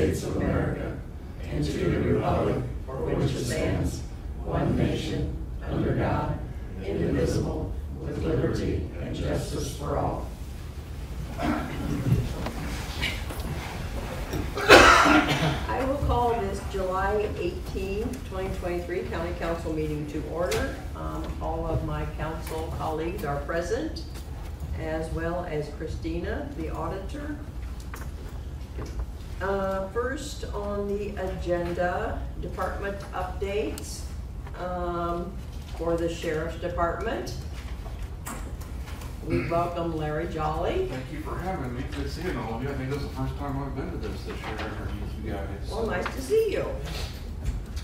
States of America and to the republic for which it stands, one nation, under God, indivisible, with liberty and justice for all. I will call this July 18, 2023 County Council meeting to order. Um, All of my council colleagues are present, as well as Christina, the auditor. Uh, First on the agenda, department updates um, for the sheriff's department. We welcome Larry Jolly. Thank you for having me. Good seeing all of you. I think this is the first time I've been to this this year with you guys. Well, nice to see you.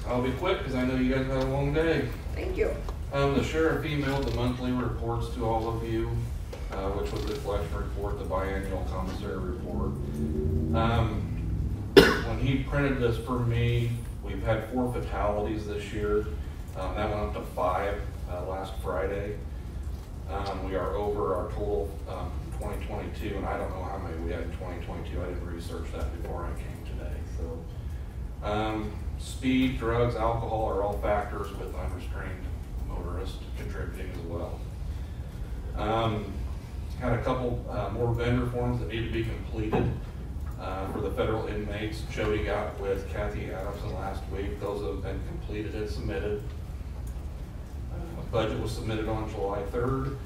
I'll be quick because I know you guys had a long day. Thank you. Um, the sheriff emailed the monthly reports to all of you, uh, which was the collection report, the biannual commissary report. Um, when he printed this for me, we've had four fatalities this year. Um, that went up to five, uh, last Friday. Um, we are over our total, um, twenty twenty-two, and I don't know how many we had in twenty twenty-two. I didn't research that before I came today, so. Um, speed, drugs, alcohol are all factors with unrestrained motorists contributing as well. Um, had a couple, uh, more vendor forms that need to be completed, uh, for the federal inmates. Jody got with Kathy Adamson last week. Those have been completed and submitted. Uh, A budget was submitted on July third.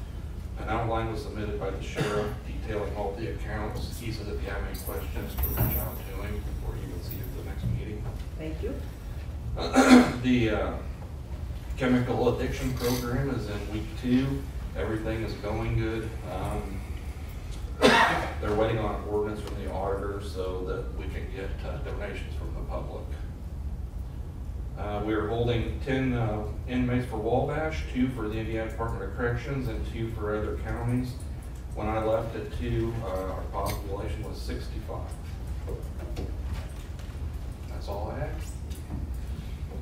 An outline was submitted by the sheriff detailing all the accounts. He said if you have any questions, to reach out to him before you would see you at the next meeting. Thank you. The uh, chemical addiction program is in week two. Everything is going good. Um, They're waiting on an ordinance from the auditor so that we can get uh, donations from the public. Uh, We are holding ten uh, inmates for Wabash, two for the Indiana Department of Corrections and two for other counties. When I left at two, uh, our population was sixty-five. That's all I have.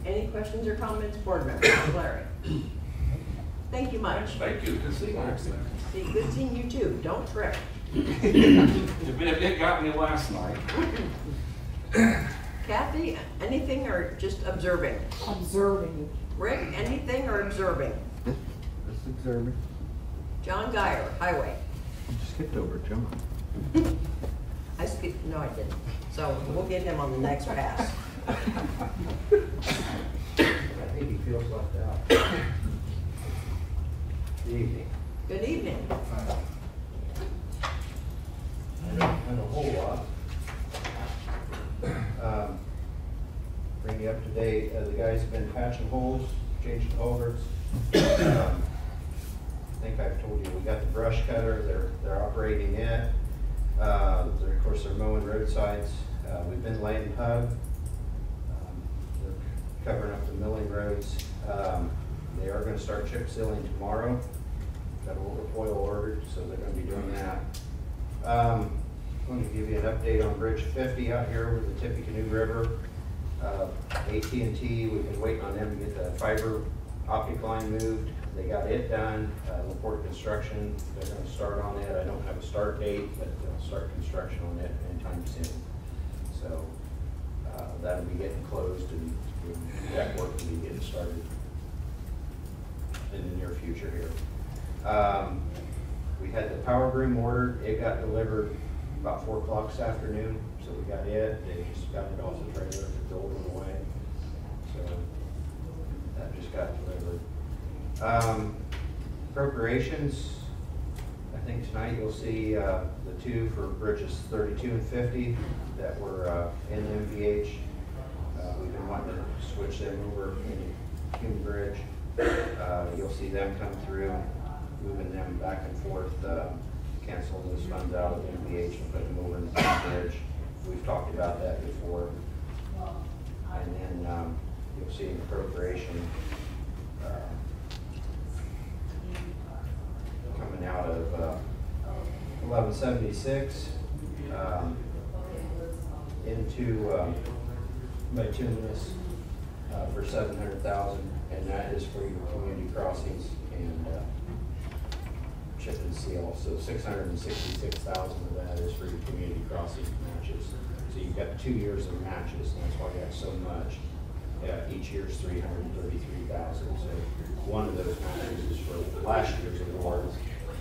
Any questions or comments, board members? Larry? Thank you much. Thank you, good seeing you. See, good seeing you too. Don't trip. It it got me last night. Kathy, anything or just observing? observing. Rick, anything or observing? Just observing. John Geyer, Highway. You skipped over John. I skipped, no, I didn't. So we'll get him on the next pass. I think he feels left out. Good evening. Good evening. A whole lot. Um, Bring you up to date, uh, the guys have been patching holes, changing culverts. Um, I think I've told you, we got the brush cutter, they're, they're operating it. Uh, they're- Of course, they're mowing roadsides. Uh, We've been laying hub. Um, They're covering up the milling roads. Um, They are gonna start chip sealing tomorrow. Got a little oil ordered, so they're gonna be doing that. Um, Going to give you an update on Bridge 50 out here with the Tippecanoe River. Uh, AT&T, we've been waiting on them to get the fiber optic line moved. They got it done. Uh, Laporte Construction, they're gonna start on it. I don't have a start date, but they'll start construction on it anytime soon. So uh, that'll be getting closed and that work will be getting started in the near future here. Um, We had the power broom ordered, it got delivered about four o'clock this afternoon, so we got it, they just got it off the trailer, it's over and away. So that just got delivered. Um, Appropriations, I think tonight you'll see uh, the two for bridges thirty-two and fifty that were uh, in MVH. Uh, We've been wanting to switch them over in Hume Bridge. Uh, You'll see them come through, moving them back and forth, uh, cancel those funds out of MVH and put them over in the Bridge. We've talked about that before. And then um, you'll see an appropriation uh, coming out of uh, eleven seventy-six um, into um, bituminous uh, for seven hundred thousand, and that is for your community crossings and uh, chip and seal. So six hundred and sixty-six thousand of that is for your community crossing matches. So you've got two years of matches, and that's why we got so much. Yeah, each year's three hundred and thirty-three thousand, so one of those matches is for last year's award,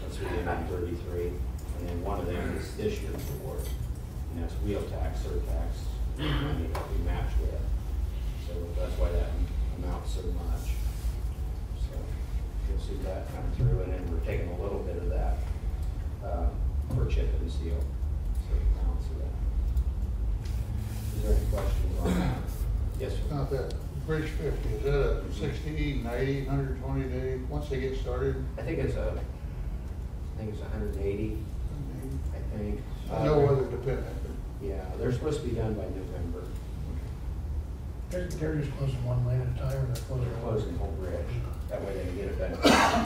that's hundred and thirty-three, and then one of them is this year's award, and that's wheel tax, surtax, money that we match with. So that's why that amounts so much. So you'll see that come through, and then we're taking a little bit of that, uh, for chip and seal, so the balance of that. Is there any questions on that? Yes, sir. Not that, Bridge fifty, is that a sixty, ninety, hundred and twenty day, once they get started? I think it's a, I think it's hundred and eighty, I think. I know weather dependent, Yeah, they're supposed to be done by November. They're, they're just closing one lane at a time, and they're closing. They're closing the whole bridge, that way they can get it done.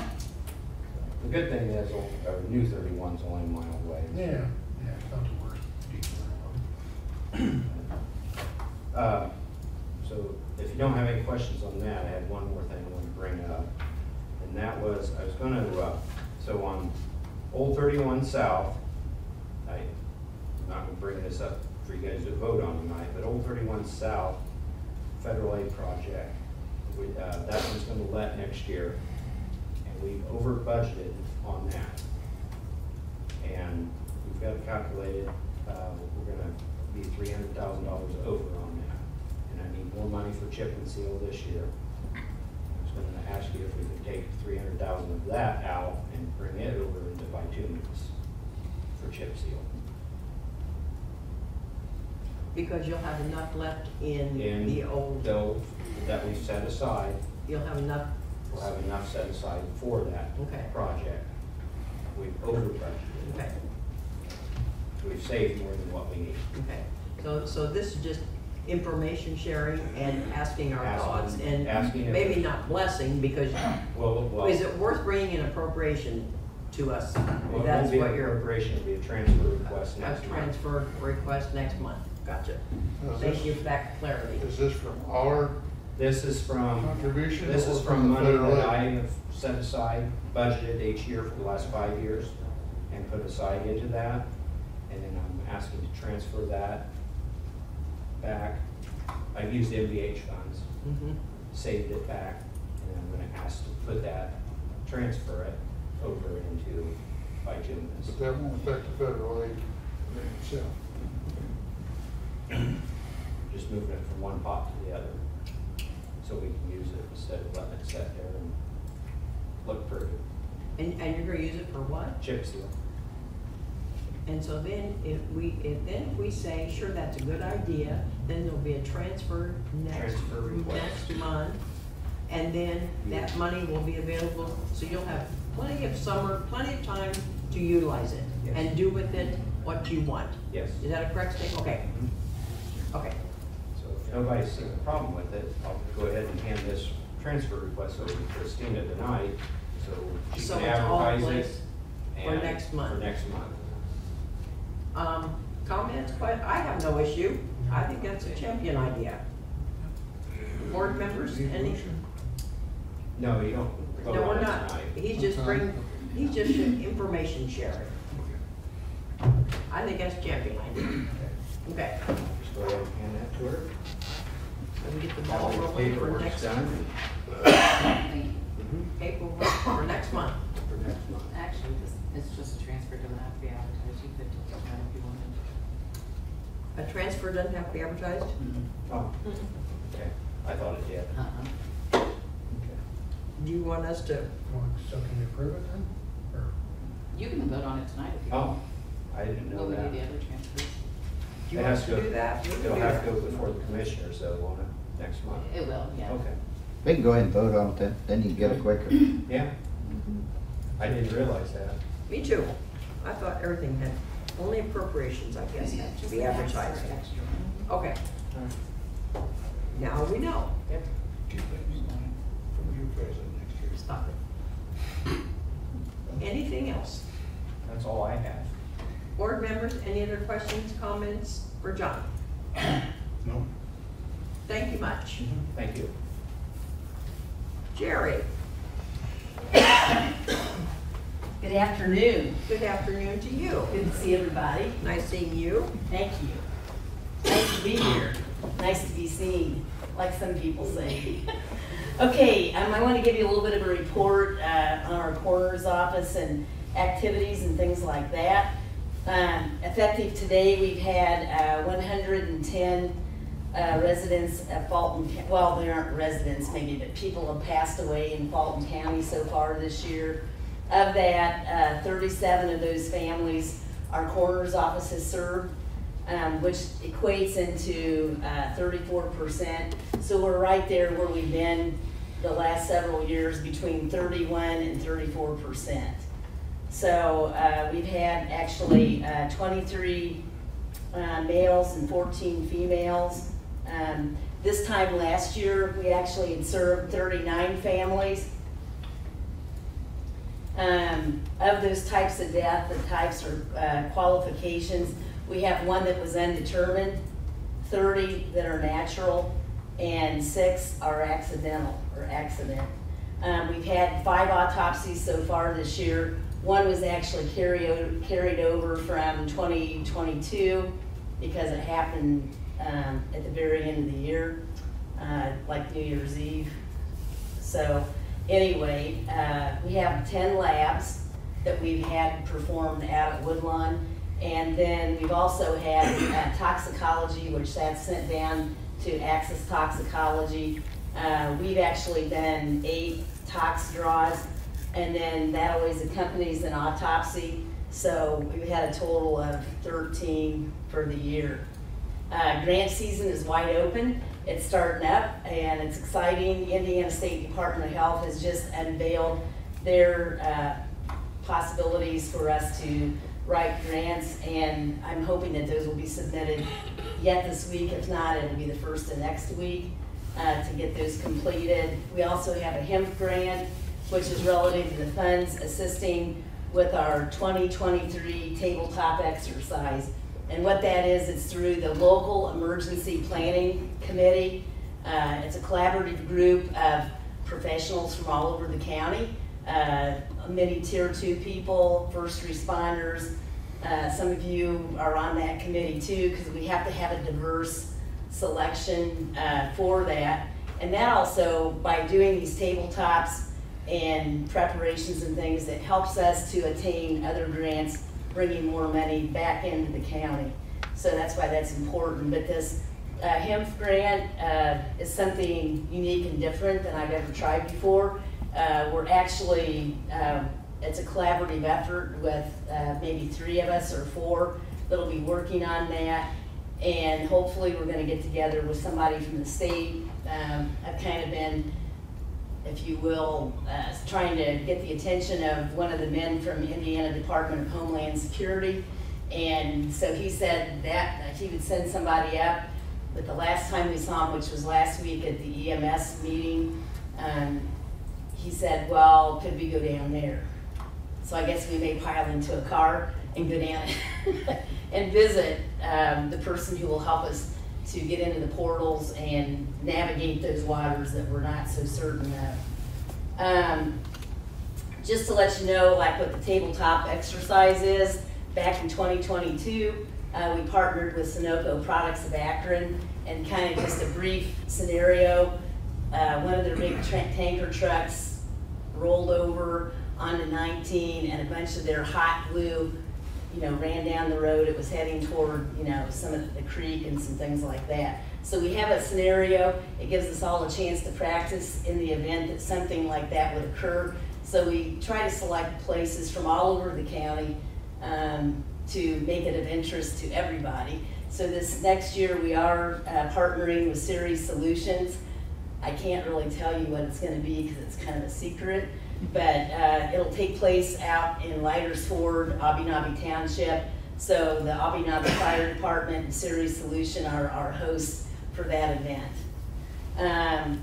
The good thing is, uh, New thirty-one's only a mile away. Yeah, yeah, it's not the worst. Uh, So if you don't have any questions on that, I had one more thing I wanted to bring up. And that was, I was gonna, uh, so on Old Thirty-One South, I, I'm not gonna bring this up for you guys to vote on tonight, but Old Thirty-One South Federal Aid Project, uh, that one's gonna let next year. And we've over budgeted on that. And we've got it calculated, uh, we're gonna be three hundred thousand dollars over on that. And I need more money for chip and seal this year. I was gonna ask you if we could take three hundred thousand of that out and bring it over into bituminous for chip seal. Because you'll have enough left in And the old, Though, that we set aside, you'll have enough, we'll have enough set aside for that Okay. project. We've over budgeted. okay, We've saved more than what we need. okay. So, so this is just information sharing and asking our Asking- thoughts, and asking if- maybe not blessing, because Well, well. is it worth bringing an appropriation to us? Well, it That's what an you're, appropriation, it'll be a transfer request a next month. transfer request next month, gotcha. Now, Thank this- you for that clarity. Is this from our This is from, contribution? this or is from money federal that aid? I have set aside, budgeted each year for the last five years, and put aside into that. And then I'm asking to transfer that back. I've used MVH funds, Mhm. saved it back, and I'm gonna ask to put that, transfer it over into bituminous. But that won't affect the federal aid itself. Just moving it from one pot to the other. So we can use it instead of letting it sit there and look pretty. And, and you're gonna use it for what? Chip seal. And so then if we, if then if we say, sure, that's a good idea, then there'll be a transfer next, Transfer request. next month. And then that money will be available, so you'll have plenty of summer, plenty of time to utilize it. Yes. And do with it what you want. Yes. Is that a correct statement? Okay, mm-hmm. Okay. So if nobody's seen a problem with it, I'll go ahead and hand this transfer request over to Christina tonight, so she So can it's all in advertise it. place for and- next month. For next month. Um, comments, but I have no issue. I think that's a champion idea. Board members, any? No, you don't vote No, on we're it not. tonight. He's just bring, he's just information sharing. I think that's champion idea. Okay, Just go ahead and hand that to her. let me get the All ball the rolling for paperwork's next, done. Mm-hmm. paperwork for next month. For next month. Actually, this, it's just a transfer, doesn't have to be advertised, you could take it if you wanted. A transfer doesn't have to be advertised? Mm-hmm. Oh, mm-hmm. okay. I thought it did. Uh-uh. Okay. Do you want us to, Well, So can we approve it then? Or, You can vote on it tonight if you Oh, want. I didn't know When we do that. the other transfers. Do you It want has us to do that? We can It'll do have that. to go before the commissioners, though, won't it, next month? It will, yeah. Okay, We can go ahead and vote on it then, then you can get it quicker. yeah. I didn't realize that. Me too. I thought everything had, only appropriations, I guess, had to be advertised. Extra. Okay, now we know. Keep things in line from you president next year. Stop it. Anything else? That's all I have. Board members, any other questions, comments for John? no? Thank you much. Thank you. Jerry, Good afternoon. good afternoon to you. Good to see everybody. Nice seeing you. Thank you. Thank to be here. Nice to be seen, like some people say. Okay, um, I want to give you a little bit of a report uh, on our coroner's office and activities and things like that. Um, Effective today, we've had uh, 110 uh, residents of Fulton, well, they aren't residents maybe, but people have passed away in Fulton County so far this year. Of that, uh, 37 of those families, our coroner's office has served, um, which equates into uh, 34%. So we're right there where we've been the last several years, between 31 and 34%. So uh, we've had actually uh, 23 uh, males and 14 females. Um, This time last year, we actually had served 39 families. Um, Of those types of death, the types or uh, qualifications, we have one that was undetermined, 30 that are natural, and six are accidental or accident. Um, We've had five autopsies so far this year. One was actually carried, carried over from 2022 because it happened um, at the very end of the year, uh, like New Year's Eve. So anyway, uh, we have ten labs that we've had performed out at Woodlawn. And then we've also had uh, toxicology, which that's sent down to AXIS Toxicology. Uh, We've actually done eight tox draws, and then that always accompanies an autopsy. So we've had a total of thirteen for the year. Uh, grant season is wide open. It's starting up and it's exciting. The Indiana State Department of Health has just unveiled their uh, possibilities for us to write grants and I'm hoping that those will be submitted yet this week. If not, it'll be the first of next week uh, to get those completed. We also have a HMEP grant, which is relative to the funds assisting with our 2023 tabletop exercise. And what that is, it's through the local emergency planning committee. Uh, it's a collaborative group of professionals from all over the county, uh, many tier two people, first responders. Uh, some of you are on that committee too, because we have to have a diverse selection, uh, for that. And that also, by doing these tabletops and preparations and things, that helps us to attain other grants, bringing more money back into the county. So that's why that's important. But this uh, HMEP grant uh, is something unique and different than I've ever tried before. Uh, We're actually, um, it's a collaborative effort with uh, maybe three of us or four that'll be working on that. And hopefully, we're gonna get together with somebody from the state. Um, I've kind of been if you will, uh, trying to get the attention of one of the men from Indiana Department of Homeland Security. And so he said that, that he would send somebody up, but the last time we saw him, which was last week at the EMS meeting, um, he said, well, could we go down there? So I guess we may pile into a car and go down and visit um, the person who will help us to get into the portals and navigate those waters that we're not so certain of. Um, just to let you know, like what the tabletop exercise is, back in 2022, uh, we partnered with Sunoco Products of Akron and kind of just a brief scenario. Uh, one of their big tanker trucks rolled over onto 19 and a bunch of their hot glue, you know, ran down the road. It was heading toward, you know, some of the creek and some things like that. So we have a scenario. It gives us all a chance to practice in the event that something like that would occur. So we try to select places from all over the county um, to make it of interest to everybody. So this next year, we are uh, partnering with Ceres Solutions. I can't really tell you what it's gonna be because it's kind of a secret, but uh, it'll take place out in Leiters Ford, Aubbeenaubbee Township. So the Aubbeenaubbee Fire Department and Ceres Solution are our hosts for that event. Um,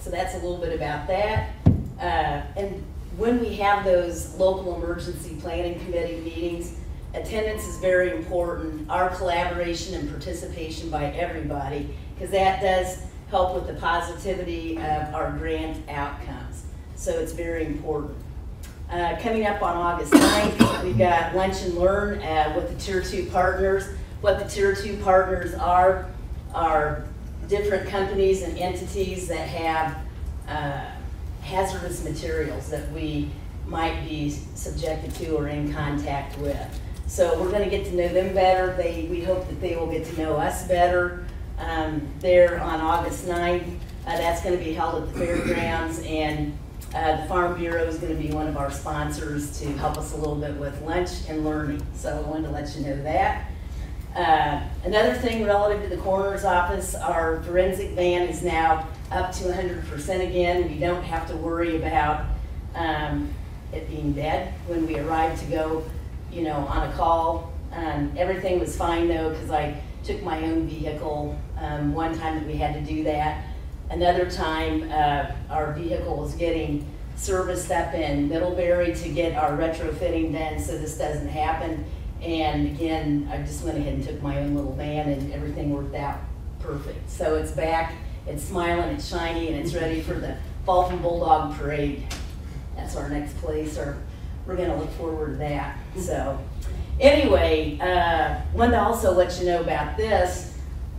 so that's a little bit about that. Uh, and when we have those local emergency planning committee meetings, attendance is very important, our collaboration and participation by everybody, because that does help with the positivity of our grant outcomes. So it's very important. Uh, coming up on August 9th, we've got Lunch and Learn uh, with the Tier 2 partners. What the Tier 2 partners are, are different companies and entities that have uh, hazardous materials that we might be subjected to or in contact with. So we're gonna get to know them better. They, we hope that they will get to know us better. Um, There on August 9th, uh, that's gonna be held at the fairgrounds and uh, the Farm Bureau is gonna be one of our sponsors to help us a little bit with lunch and learning. So I wanted to let you know that. Uh, Another thing relative to the coroner's office, our forensic van is now up to hundred percent again. We don't have to worry about um, it being dead when we arrive to go, you know, on a call. Um, Everything was fine though, because I took my own vehicle, um, one time that we had to do that. Another time, uh, our vehicle was getting serviced up in Middlebury to get our retrofitting done, so this doesn't happen. And again, I just went ahead and took my own little van and everything worked out perfect. So it's back, it's smiling, it's shiny, and it's ready for the Fulton Bulldog Parade. That's our next place, or we're gonna look forward to that, so. Anyway, uh, wanted to also let you know about this.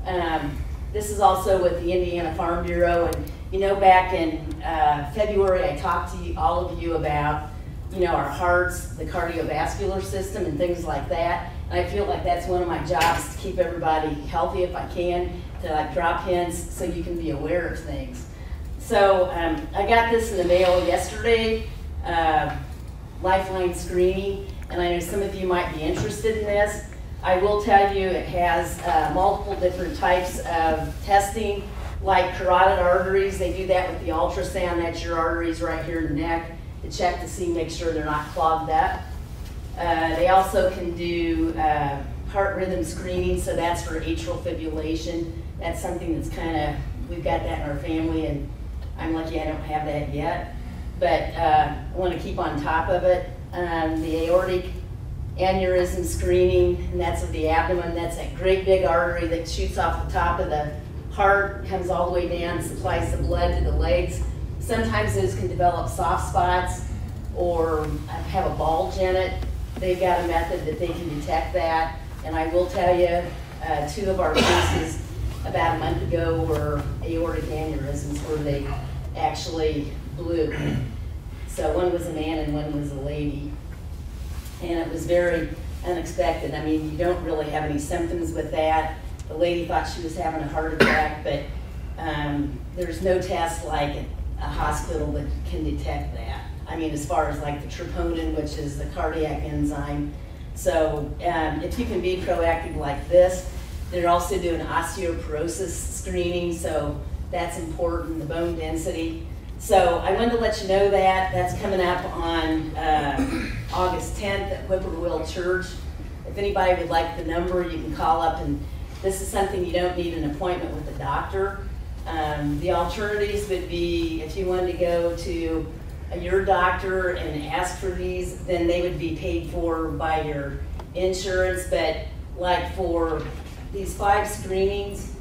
Um, this is also with the Indiana Farm Bureau, and you know, back in, uh, February, I talked to you, all of you about, you know, our hearts, the cardiovascular system and things like that. And I feel like that's one of my jobs, to keep everybody healthy if I can, to like drop hints so you can be aware of things. So, um, I got this in the mail yesterday, uh, Lifeline screening, and I know some of you might be interested in this. I will tell you, it has uh, multiple different types of testing, like carotid arteries. They do that with the ultrasound. That's your arteries right here in the neck to check to see, make sure they're not clogged up. Uh, they also can do uh, heart rhythm screening, so that's for atrial fibrillation. That's something that's kind of, we've got that in our family, and I'm lucky I don't have that yet. But uh, I want to keep on top of it. Um, the aortic aneurysm screening, and that's of the abdomen. That's that great big artery that shoots off the top of the heart, comes all the way down, supplies the blood to the legs. Sometimes those can develop soft spots or have a bulge in it. They've got a method that they can detect that. And I will tell you, uh, two of our cases about a month ago were aortic aneurysms where they actually blew. So one was a man and one was a lady. And it was very unexpected. I mean, you don't really have any symptoms with that. The lady thought she was having a heart attack, but um, there's no test like a hospital that can detect that. I mean, as far as like the troponin, which is the cardiac enzyme. So um, if you can be proactive like this, they're also doing osteoporosis screening, so that's important, the bone density. So I wanted to let you know that. That's coming up on uh, August 10th at Whippoorwill Church. If anybody would like the number, you can call up and this is something you don't need an appointment with a doctor. Um, the alternatives would be if you wanted to go to your doctor and ask for these, then they would be paid for by your insurance. But like for these five screenings,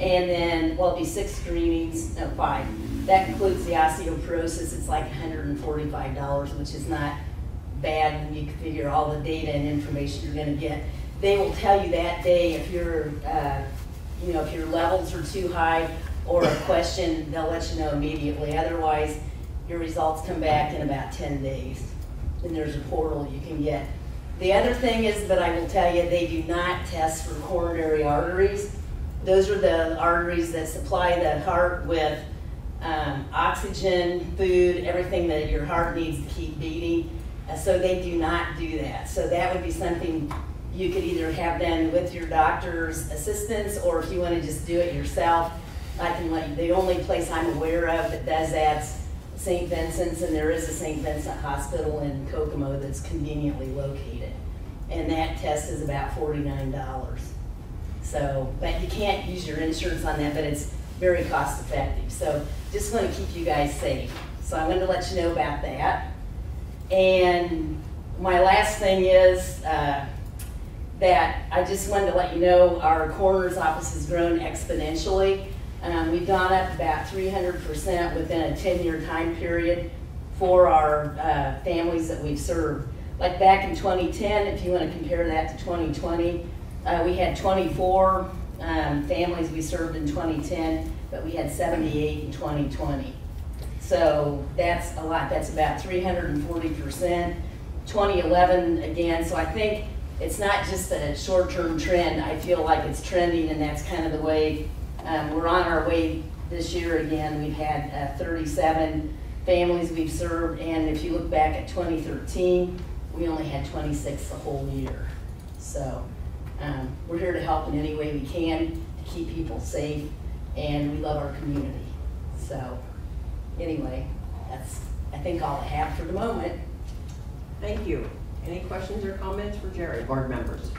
and then, well, it'd be six screenings, no, five. That includes the osteoporosis, it's like $145, which is not bad when you figure all the data and information you're gonna get. They will tell you that day if your, uh, you know, if your levels are too high or a question, they'll let you know immediately. Otherwise, your results come back in about 10 days. Then there's a portal you can get. The other thing is that I will tell you, they do not test for coronary arteries. Those are the arteries that supply the heart with um, oxygen, food, everything that your heart needs to keep beating. Uh, so they do not do that. So that would be something you could either have done with your doctor's assistance, or if you want to just do it yourself, I can let you. The only place I'm aware of that does that's St. Vincent's, and there is a St. Vincent Hospital in Kokomo that's conveniently located. And that test is about forty-nine dollars. So, but you can't use your insurance on that, but it's very cost effective. So just want to keep you guys safe. So I'm going to let you know about that. And my last thing is uh, that I just wanted to let you know our coroner's office has grown exponentially. Um, we've gone up about 300% within a 10-year time period for our uh, families that we've served. Like back in 2010, if you want to compare that to 2020, uh, we had 24 um, families we served in 2010, but we had 78 in 2020. So that's a lot, that's about 340%. 2011 again, so I think it's not just a short-term trend. I feel like it's trending and that's kind of the way, um, we're on our way this year again. We've had uh, 37 families we've served, and if you look back at 2013, we only had 26 the whole year. So, um, we're here to help in any way we can to keep people safe, and we love our community. So, anyway, that's, I think, all I have for the moment. Thank you. Any questions or comments for Jerry, board members?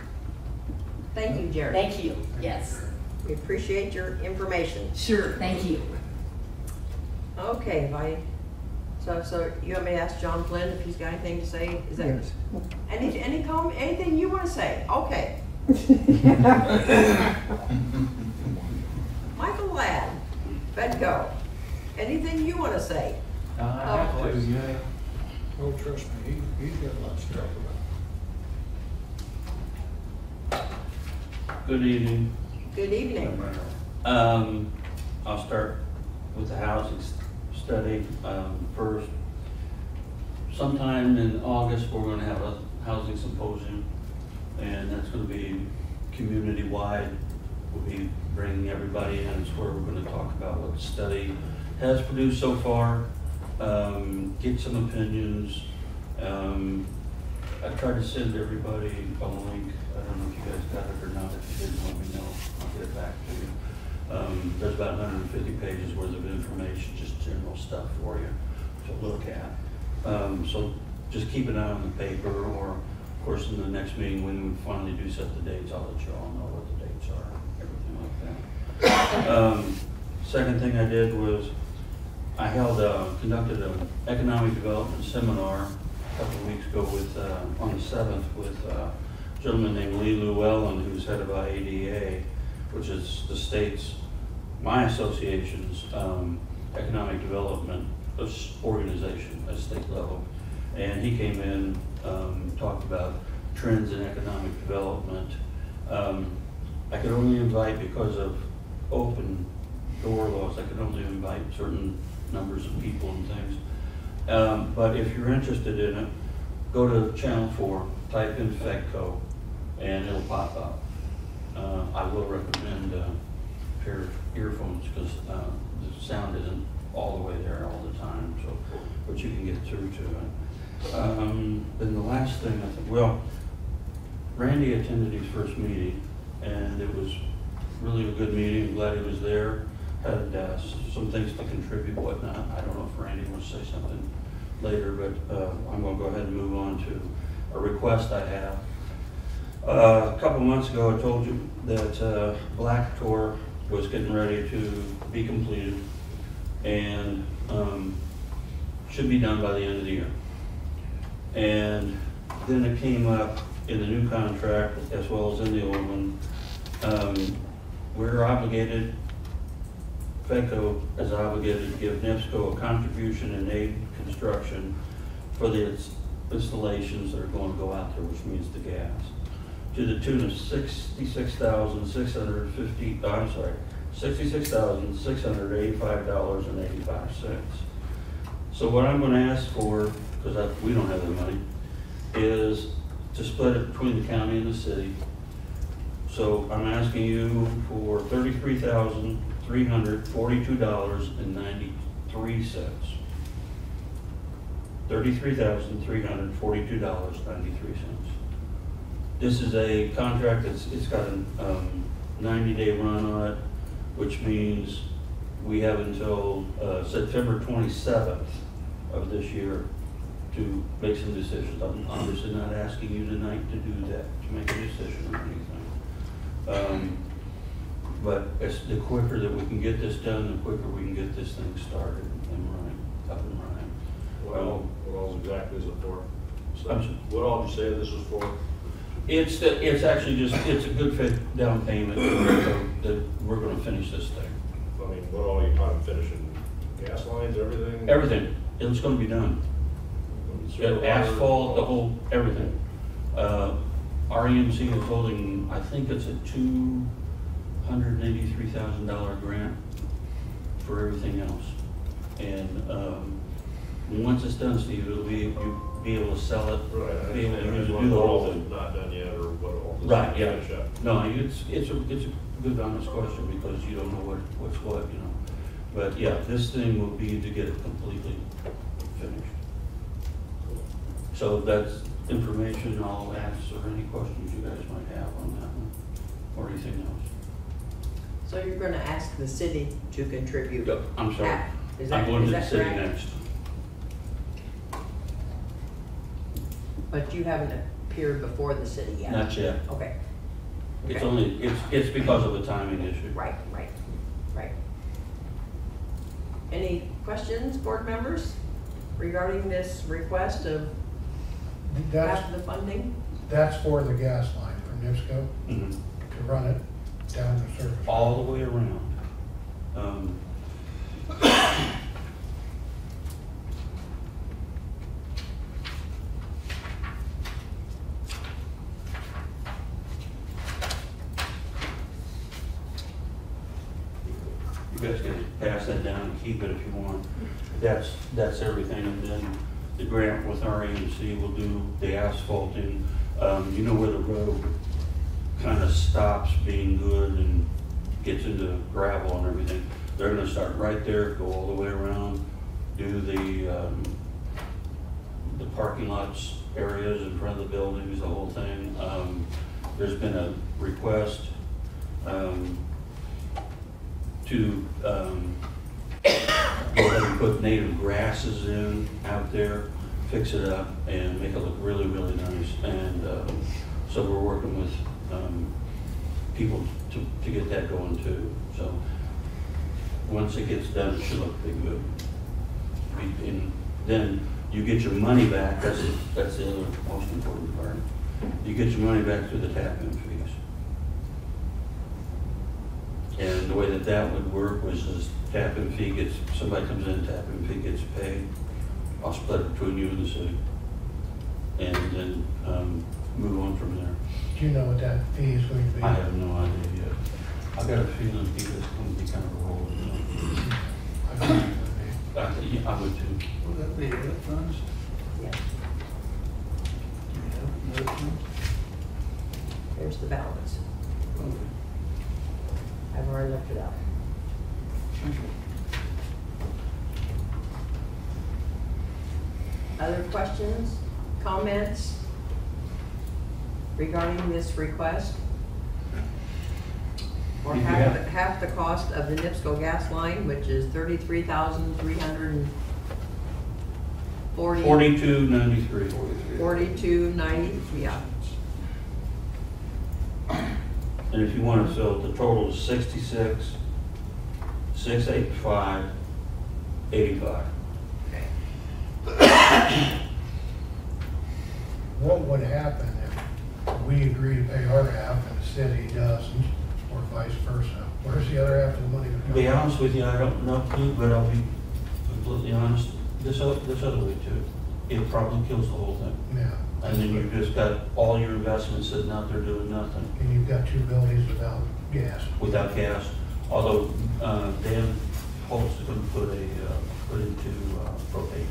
Thank you, Jerry. Thank you, yes. We appreciate your information. Sure, thank you. Okay, if I, so, so you want me to ask John Flynn if he's got anything to say? Is that, Yes. any, any com, anything you want to say? Okay. Michael Ladd, Fedco, anything you want to say? I have to, yeah. Oh, trust me, he, he's got lots to talk about. Good evening. Good evening. Um, I'll start with the housing study, um, first. Sometime in August, we're gonna have a housing symposium, and that's gonna be community-wide. We'll be bringing everybody in, it's where we're gonna talk about what the study has produced so far, um, get some opinions. Um, I tried to send everybody a link, I don't know if you guys got it or not, if you didn't, let me know, I'll get it back to you. Um, there's about hundred and fifty pages worth of information, just general stuff for you to look at. Um, so just keep an eye on the paper, or of course, in the next meeting, when we finally do set the dates, I'll let you all know what the dates are, everything like that. Um, second thing I did was, I held, uh, conducted an economic development seminar a couple of weeks ago with, uh, on the seventh with uh, a gentleman named Lee Llewellyn, who's head of IADA, which is the state's, my association's, um, economic development organization at state level. And he came in, um, talked about trends in economic development. Um, I could only invite because of open door laws, I could only invite certain numbers of people and things. Um, but if you're interested in it, go to Channel Four, type in FedCo, and it'll pop up. Uh, I will recommend, uh, a pair of earphones, because, uh, the sound isn't all the way there all the time, so, but you can get through to it. Um, then the last thing, I think, well, Randy attended his first meeting, and it was really a good meeting, glad he was there. Had uh, some things to contribute, whatnot. I don't know if Randy wants to say something later, but uh, I'm gonna go ahead and move on to a request I have. Uh, A couple months ago, I told you that uh, Black Tour was getting ready to be completed and um, should be done by the end of the year. And then it came up in the new contract as well as in the old one. Um, We're obligated, FECO is obligated to give NIPSCO a contribution in aid construction for the installations that are going to go out there, which means the gas, to the tune of sixty-six thousand, six hundred fifty, oh, I'm sorry, sixty-six thousand, six hundred eighty-five dollars and eighty-five cents. So what I'm gonna ask for, because we don't have the money, is to split it between the county and the city. So I'm asking you for thirty-three thousand, three hundred forty-two dollars and ninety-three cents. Thirty-three thousand, three hundred forty-two dollars, ninety-three cents. This is a contract that's, it's got a, um, ninety-day run on it, which means we have until, uh, September twenty-seventh of this year to make some decisions. I'm obviously not asking you tonight to do that, to make a decision or anything. Um, But it's, the quicker that we can get this done, the quicker we can get this thing started and running, up and running. What all, what all exactly is it for? So? What all did you say this was for? It's, the- it's actually just, it's a good fit down payment that- we're gonna finish this thing. I mean, what all you plan on finishing? Gas lines, everything? Everything, it's gonna be done. Asphalt, the whole, everything. Uh, REMC is holding, I think it's a two hundred and eighty-three thousand dollar grant for everything else. And, um, once it's done, Steve, it'll be, you'll be able to sell it, Right, be able to use it, do the whole thing. not done yet, or what all this. Right, yeah. finish up. No, it's, it's a, it's a good honest question because you don't know what, what's what, you know. But yeah, this thing will be to get it completely finished. So that's information I'll answer any questions you guys might have on that one or anything else. So you're gonna ask the city to contribute? I'm sorry. half. Is that, I'm going is to the that city correct? next. But you haven't appeared before the city yet? Not yet. Okay. It's Okay. only, it's, it's because of a timing issue. Right, right, right. Any questions, board members, regarding this request of That's, half the funding? that's for the gas line from NIPSCO Mhm. to run it down the surface. all the way around. Um, You guys can pass that down and keep it if you want. That's, that's everything, and then the grant with our REMC will do the asphalting. Um, you know where the road kind of stops being good and gets into gravel and everything. They're gonna start right there, go all the way around, do the, um, the parking lots areas in front of the buildings, the whole thing. Um, there's been a request, um, to, um, go ahead and put native grasses in out there, fix it up and make it look really, really nice. And, um, so we're working with, um, people to, to get that going too. So, once it gets done, it should look pretty good. And then you get your money back, that's, that's the other most important part. You get your money back through the tap-in fees. And the way that that would work was is tap-in fee gets, somebody comes in, tap-in fee gets paid. I'll split it between you and the city. And then, um, move on from there. Do you know what that fee is going to be? I have no idea yet. I've got a feeling he is going to be kind of a roller. I think it would. I, think- yeah, I would too. Would that be EDIT funds? Yes. Yeah, EDIT funds? Here's the balance. I've already looked it up. Other questions, comments regarding this request? Or If half, have- the- half the cost of the NIPSCO gas line, which is thirty-three thousand three hundred and forty. Forty-two ninety-three. Forty-two ninety, yeah. And if you want to fill, the total is sixty-six, six eighty-five, eighty-five. What would happen if we agree to pay our half and the city doesn't, or vice versa? Where's the other half of the money To going to be from? honest with you, I don't know, too, but I'll be completely honest, this other, this other way too. It probably kills the whole thing. Yeah. And then you've just got all your investments sitting out there doing nothing And you've got two buildings without gas. without gas. Although, uh, Dan Holt's gonna put a, uh, put into uh, propane.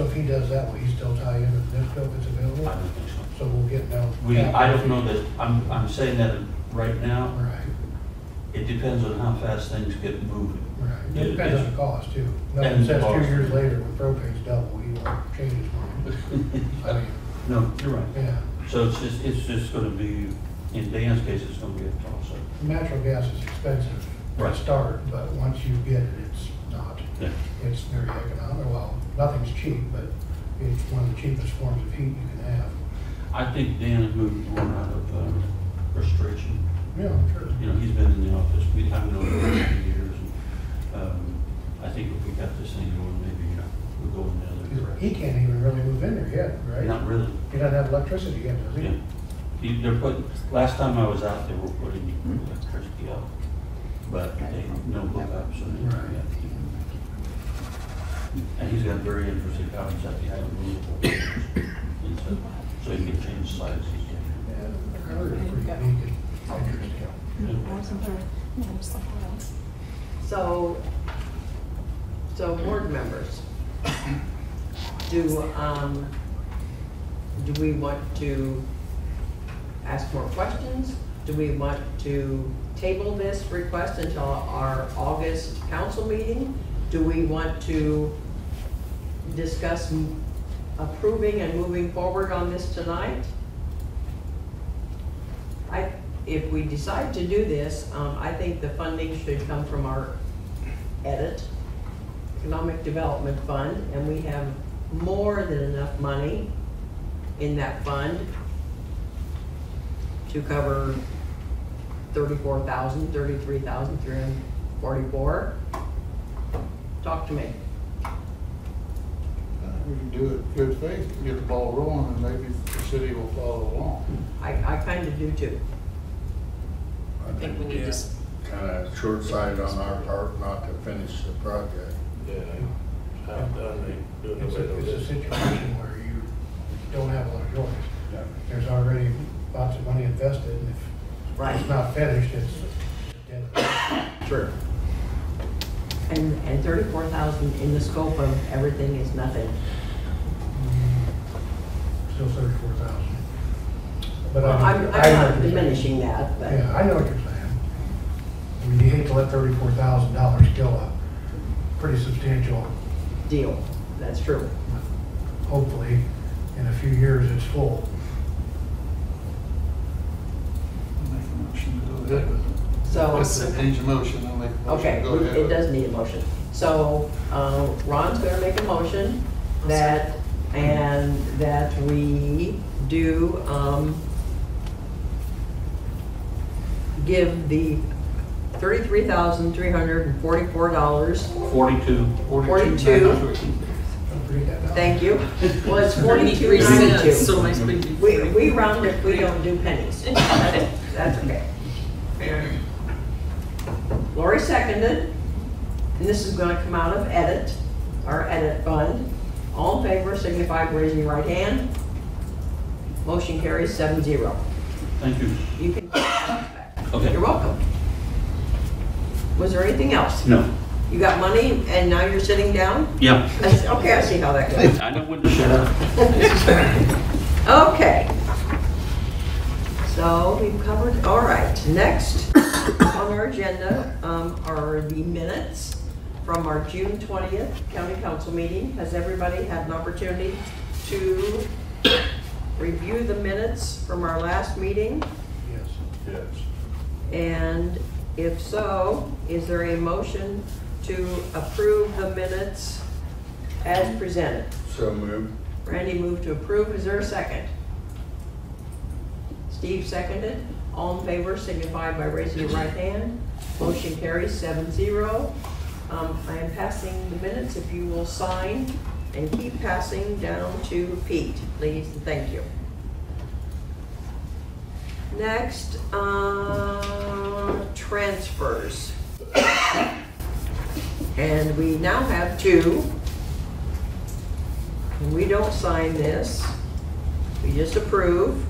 So if he does that, will he still tie in the NIPSCO if it's I available? don't think so. So we'll get no. We, I don't know that, I'm, I'm saying that right now, Right, it depends on how fast things get moving. right. It depends on the cost too. And Nothing the says cost. two years later when propane's double, he won't change his mind. I mean, No, you're right. yeah. So it's just, it's just gonna be, in Dan's case, it's gonna be a toss-up. Natural gas is expensive Right. to start, but once you get it. Yeah. It's very economic, well, nothing's cheap, but it's one of the cheapest forms of heat you can have. I think Dan has moved more out of uh, frustration. Yeah, sure. You know, he's been in the office, we haven't known him for years. and, um, I think if we got this thing going, maybe uh, we'll go in the other He can't even really move in there yet, right? Not really, He doesn't have electricity yet, does he? yeah. He- They're putting, last time I was out, they were putting electricity up, but they, no hookups or anything Right. yet. And he's got very interesting concept, he had a movable, and so, so he can change interesting. So, so board members, do, um, do we want to ask more questions? Do we want to table this request until our August council meeting? Do we want to discuss approving and moving forward on this tonight? I, if we decide to do this, um, I think the funding should come from our EDIT, Economic Development Fund, and we have more than enough money in that fund to cover 34,000, 33,344. Talk to me. We can do it good faith, get the ball rolling, and maybe the city will follow along. I, I kinda do too. I think we need to. Kind of short-sighted on our part not to finish the project. Yeah, half done, they do it It's a, it's a is. situation where you don't have a lot of choice. Yeah. There's already lots of money invested, and if Right. it's not finished, it's dead. Sure. And, and thirty-four thousand in the scope of everything is nothing. Still thirty-four thousand. But I. I'm, I know I'm what you're not saying. diminishing that, but. Yeah, I know what you're saying. I mean, you hate to let thirty-four thousand dollars kill a pretty substantial, Deal, that's true. hopefully, in a few years, it's full. Make a motion to go ahead with it. So, If it needs a motion, I'll make a motion okay, go ahead it does need a motion. So, uh, Ron's gonna make a motion that, and that we do, um, give the thirty-three thousand, three hundred and forty-four dollars, Forty-two. Forty-two. Don't forget that down. thank you. Well, it's forty-two Ninety-three cents, ninety-two. so my spring We, we round if we don't do pennies. That's that's okay. Lori seconded, and this is gonna come out of EDIT, our EDIT fund. All in favor signify by raising your right hand. Motion carries seven zero. Thank you. You can, Okay. you're welcome. Was there anything else? No. You got money and now you're sitting down? Yeah. Okay, I see how that goes. I know when to shut up. Okay. So we've covered, all right, next on our agenda um, are the minutes from our June twentieth county council meeting. Has everybody had an opportunity to review the minutes from our last meeting? Yes. Yes. And if so, is there a motion to approve the minutes as presented? So moved. Randy moved to approve, is there a second? Steve seconded, all in favor signify by raising your right hand. Motion carries seven zero. Um, I am passing the minutes, if you will sign and keep passing down to Pete, please, and thank you. Next, uh, transfers. And we now have two. We don't sign this, we just approve.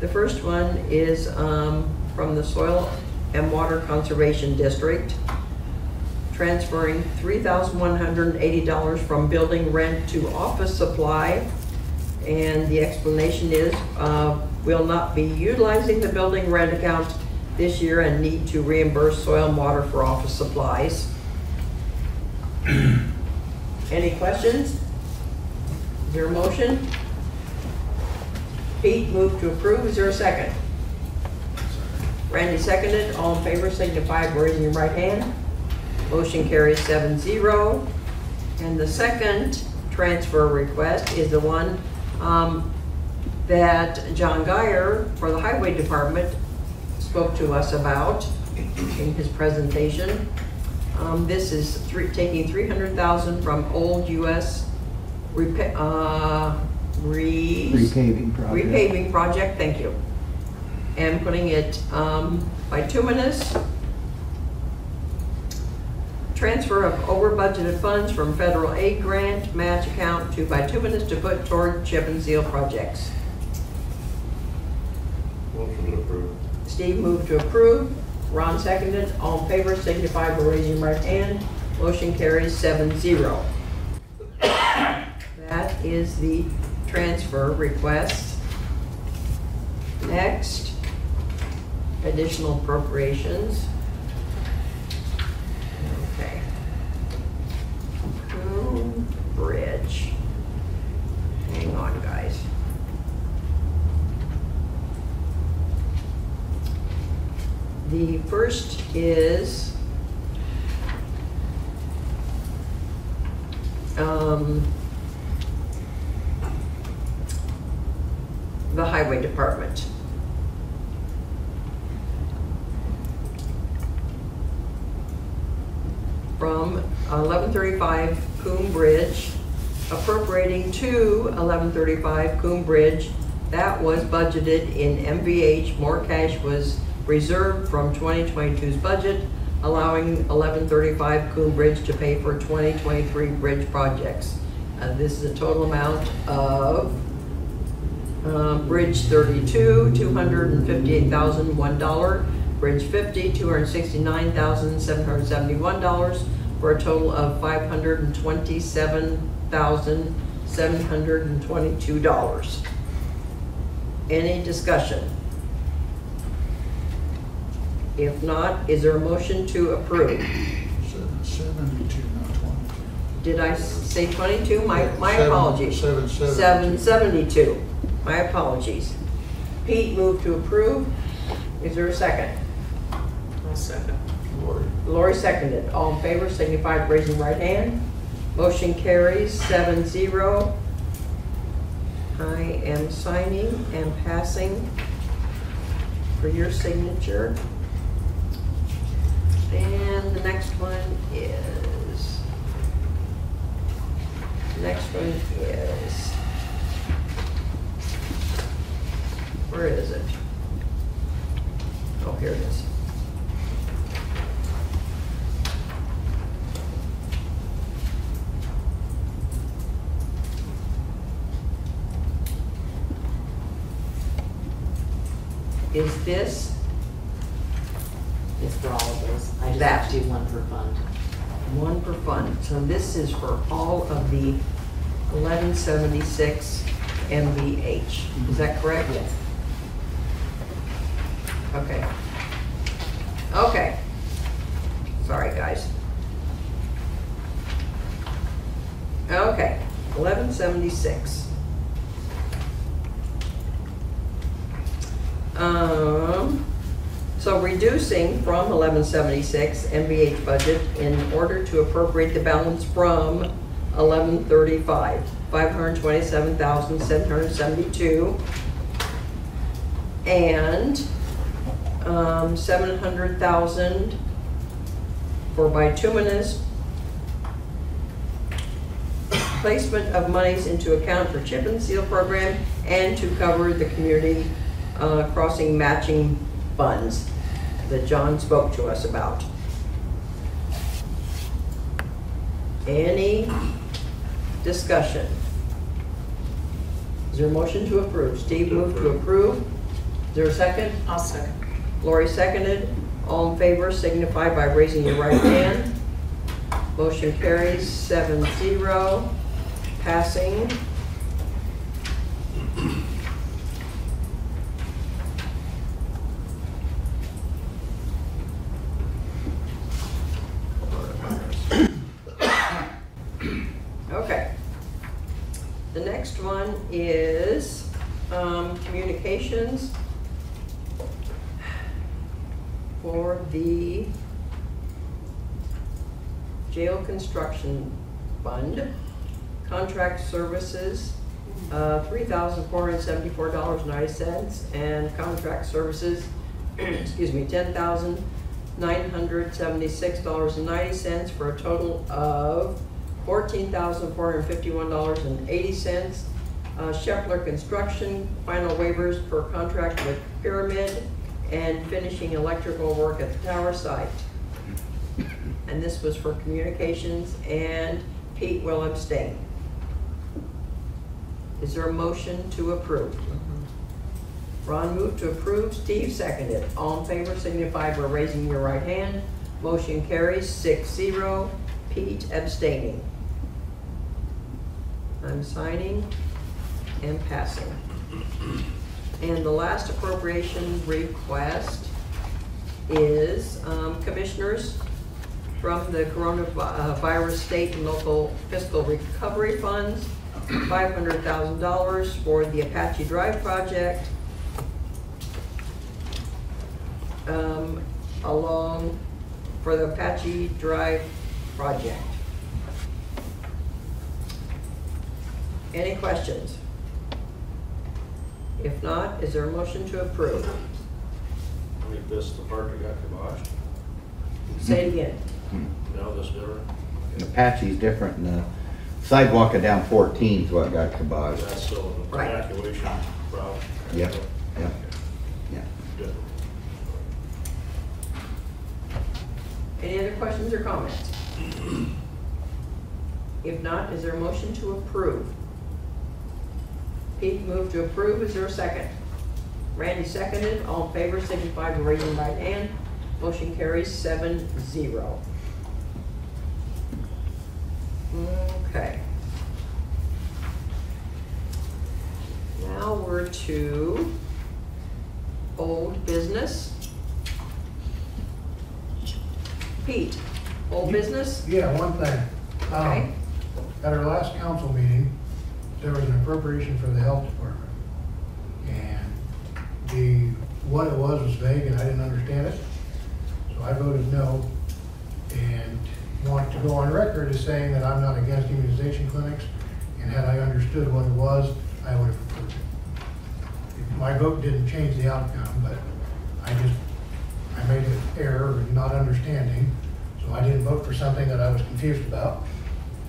The first one is um, from the Soil and Water Conservation District, transferring three thousand one hundred and eighty dollars from building rent to office supply. And the explanation is, uh, will not be utilizing the building rent account this year and need to reimburse soil and water for office supplies. Any questions? Is there a motion? Pete moved to approve, is there a second? Randy seconded, all in favor signify by raising your right hand. Motion carries 7-0. And the second transfer request is the one, um, that John Geyer for the Highway Department spoke to us about in his presentation. Um, this is three, taking three hundred thousand from old US uh, re. Repaving project. Repaving project, thank you. And putting it, um, bituminous. Transfer of over budgeted funds from federal aid grant match account to bituminous to put toward chip and seal projects. Motion to approve. Steve moved to approve, Ron seconded, all in favor signify by raising your right hand. Motion carries seven zero. That is the transfer request. Next, additional appropriations. Okay. Bridge. Hang on, guys. The first is um, the highway department. From eleven thirty-five Cum Bridge, appropriating to eleven thirty-five Cum Bridge. That was budgeted in MVH, more cash was reserved from 2022's budget, allowing eleven thirty-five Cum Bridge to pay for twenty twenty-three bridge projects. Uh, this is a total amount of uh, Bridge thirty-two, two hundred and fifty-eight thousand, one dollar. Bridge fifty, two hundred and sixty-nine thousand, seven hundred and seventy-one dollars, for a total of five hundred and twenty-seven thousand, seven hundred and twenty-two dollars. Any discussion? If not, is there a motion to approve? Seven seventy-two, not twenty-two. Did I say twenty-two? My, my Seven- apologies. seven seventy-two. Seven seventy-two. My apologies. Pete moved to approve. Is there a second? I'll second. Lori. Lori seconded. All in favor signify by raising right hand. Motion carries seven zero. I am signing and passing for your signature. And the next one is, next one is, where is it? Oh, here it is. Is this, It's for all of those. I just have to do one per fund. One per fund, so this is for all of the eleven seventy-six MVH, is that correct? Yes. Okay. Okay. Sorry, guys. Okay, eleven seventy-six. Um, so reducing from eleven seventy-six MVH budget in order to appropriate the balance from eleven thirty-five, five hundred twenty-seven thousand, seven hundred seventy-two. And, um, seven hundred thousand for bituminous placement of monies into account for chip and seal program and to cover the community uh, crossing matching funds that John spoke to us about. Any discussion? Is there a motion to approve? Steve moved to approve. Is there a second? I'll second. Lori seconded. All in favor signify by raising your right hand. Motion carries seven zero, passing. Okay. The next one is um, communications for the jail construction fund, contract services, uh, three thousand four hundred seventy-four dollars ninety cents, and contract services, excuse me, ten thousand nine hundred seventy-six dollars and ninety cents for a total of fourteen thousand four hundred fifty-one dollars and eighty cents. Uh, Scheffler Construction, final waivers for contract with Pyramid and finishing electrical work at the tower site. And this was for communications, and Pete will abstain. Is there a motion to approve? Ron moved to approve, Steve seconded. All in favor signify by raising your right hand. Motion carries six zero. Pete abstaining. I'm signing and passing. And the last appropriation request is, um, commissioners, from the coronavirus state and local fiscal recovery funds, five hundred thousand dollars for the Apache Drive project, um, along for the Apache Drive project. Any questions? If not, is there a motion to approve? I think this is the part that got kiboshed. Say it again. Now this different. Apache's different and the sidewalk at down fourteen is what got kiboshed. That's still an Right. evacuation route. Yep, yep, yeah. Different. Any other questions or comments? If not, is there a motion to approve? Pete moved to approve, is there a second? Randy seconded, all in favor signify by raising right hand. Motion carries seven zero. Okay. Now we're to old business. Pete, old business? Yeah, one thing. Um, Okay. At our last council meeting, there was an appropriation for the health department. And the, what it was was vague and I didn't understand it. So I voted no and want to go on record as saying that I'm not against immunization clinics. And had I understood what it was, I would have approved it. My vote didn't change the outcome, but I just, I made an error in not understanding. So I didn't vote for something that I was confused about.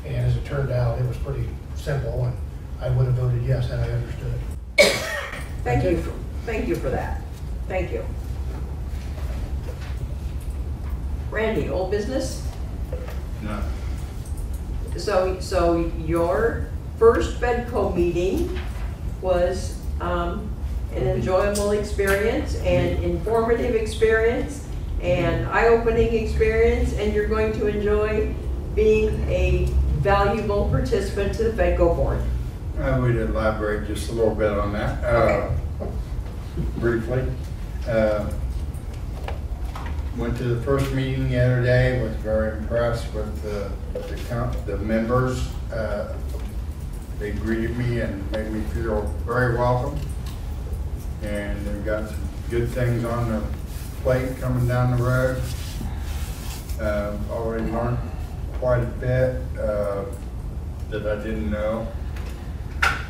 And as it turned out, it was pretty simple and I would have voted yes had I understood. Thank you, for- thank you for that. Thank you. Randy, old business? No. So, so your first Bedco meeting was um, an enjoyable experience and informative experience and eye-opening experience, and you're going to enjoy being a valuable participant to the Bedco board. I would elaborate just a little bit on that, uh, briefly. Uh, Went to the first meeting the other day, was very impressed with the, the the members. Uh, They greeted me and made me feel very welcome. And they've got some good things on their plate coming down the road. Uh, Already learned quite a bit uh, that I didn't know.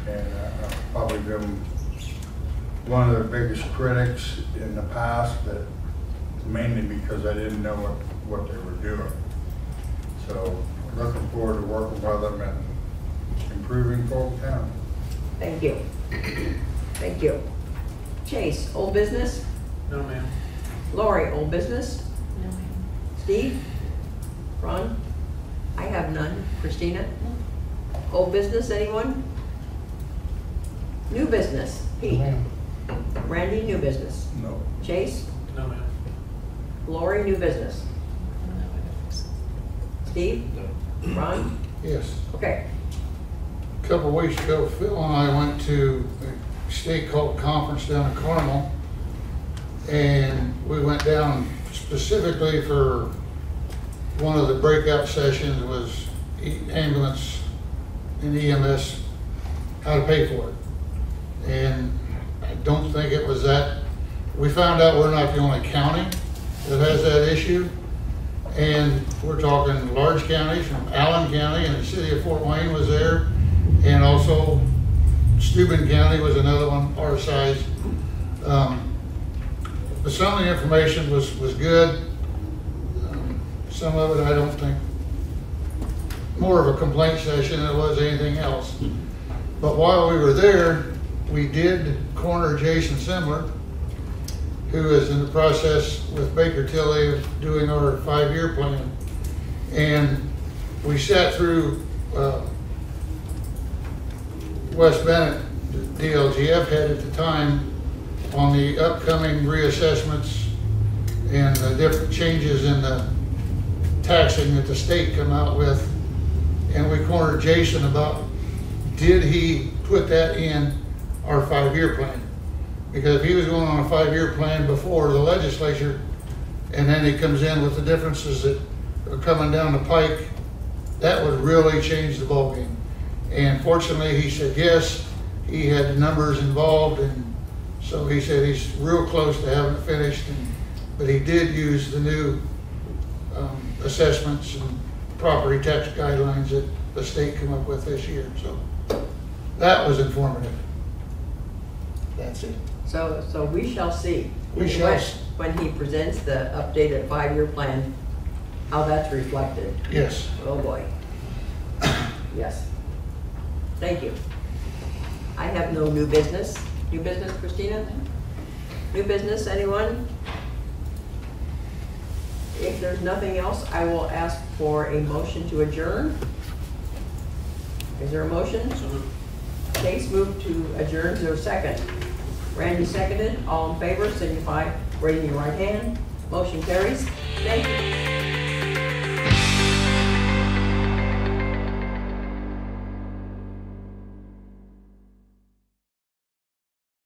And uh, I've probably been one of their biggest critics in the past, but mainly because I didn't know what, what they were doing. So looking forward to working with them and improving Polk Town. Thank you. Thank you. Chase, old business? No, ma'am. Lori, old business? No, ma'am. Steve? Ron? I have none. Christina? Old business, anyone? New business? Pete? Ma'am. Randy, new business? No. Chase? No, ma'am. Lori, new business? No, I don't think so. Steve? Ron? Yes. Okay. A Couple of weeks ago, Phil and I went to a state called conference down in Carmel. And we went down specifically for, one of the breakout sessions was e- ambulance and EMS, how to pay for it. And I don't think it was that, we found out we're not the only county that has that issue. And we're talking large counties, from Allen County and the city of Fort Wayne was there. And also Steuben County was another one our size. Um, But some of the information was, was good. Um, Some of it I don't think, more of a complaint session than it was anything else. But while we were there, we did corner Jason Simler, who is in the process with Baker Tilly of doing our five-year plan. And we sat through, uh, Wes Bennett, DLGF head at the time, on the upcoming reassessments and the different changes in the taxing that the state come out with. And we cornered Jason about, did he put that in our five-year plan? Because if he was going on a five-year plan before the legislature, and then he comes in with the differences that are coming down the pike, that would really change the ballgame. And fortunately, he said yes, he had the numbers involved, and so he said he's real close to having it finished, and, but he did use the new, um, assessments and property tax guidelines that the state came up with this year, so that was informative. That's it. So, so we shall see. We shall when- s- When he presents the updated five-year plan, how that's reflected. Yes. Oh, boy. Yes. Thank you. I have no new business. New business, Christina? New business, anyone? If there's nothing else, I will ask for a motion to adjourn. Is there a motion? Case moved to adjourn, is there a second? Randy seconded, all in favor, signify raising your right hand. Motion carries. Thank you.